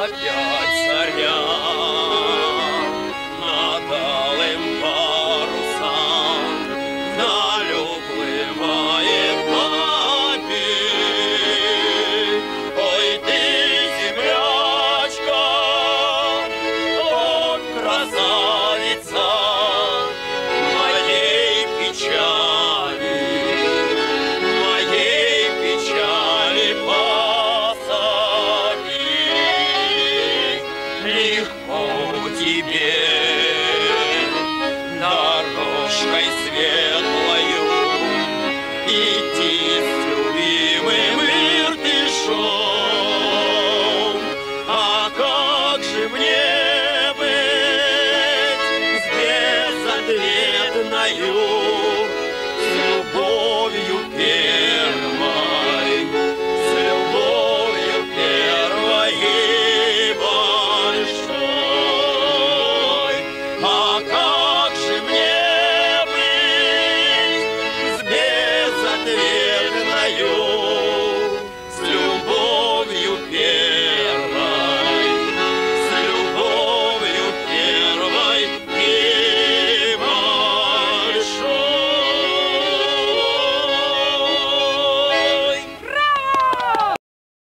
啊你了 тебе дорожкой светлою идти с любимым иртышом. А как же мне быть с безответною